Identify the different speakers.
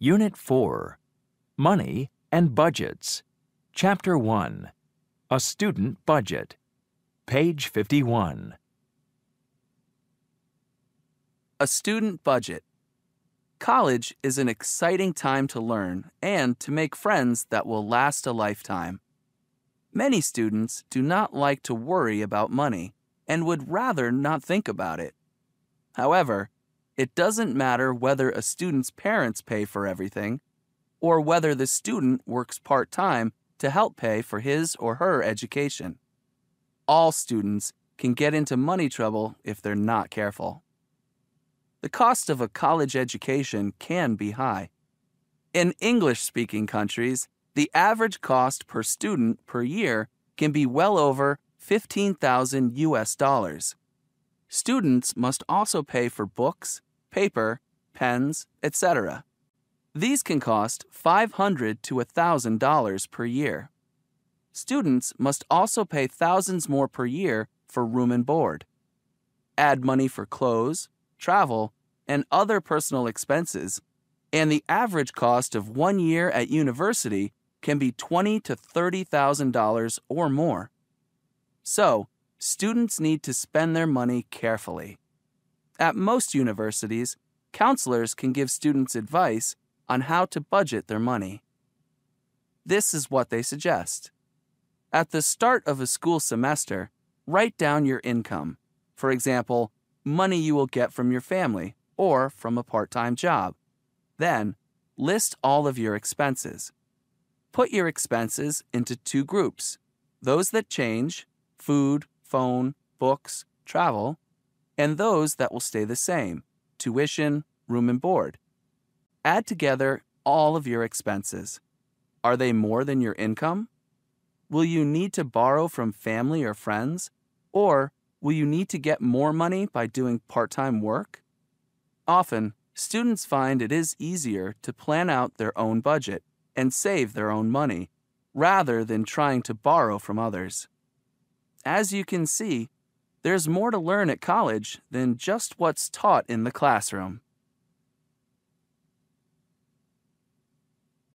Speaker 1: Unit 4 Money and Budgets. Chapter 1 A Student Budget. Page 51.
Speaker 2: A student budget. College is an exciting time to learn and to make friends that will last a lifetime. Many students do not like to worry about money and would rather not think about it. However, it doesn't matter whether a student's parents pay for everything or whether the student works part time to help pay for his or her education. All students can get into money trouble if they're not careful. The cost of a college education can be high. In English speaking countries, the average cost per student per year can be well over 15,000 US dollars. Students must also pay for books, paper, pens, etc. These can cost 500 to $1,000 per year. Students must also pay thousands more per year for room and board. Add money for clothes, travel, and other personal expenses, and the average cost of one year at university can be 20 to $30,000 or more. So, students need to spend their money carefully. At most universities, counselors can give students advice on how to budget their money. This is what they suggest. At the start of a school semester, write down your income. For example, money you will get from your family or from a part time job. Then, list all of your expenses. Put your expenses into two groups those that change food, phone, books, travel and those that will stay the same tuition, room and board. Add together all of your expenses. Are they more than your income? Will you need to borrow from family or friends? Or will you need to get more money by doing part time work? Often, students find it is easier to plan out their own budget and save their own money rather than trying to borrow from others. As you can see, there's more to learn at college than just what's taught in the classroom.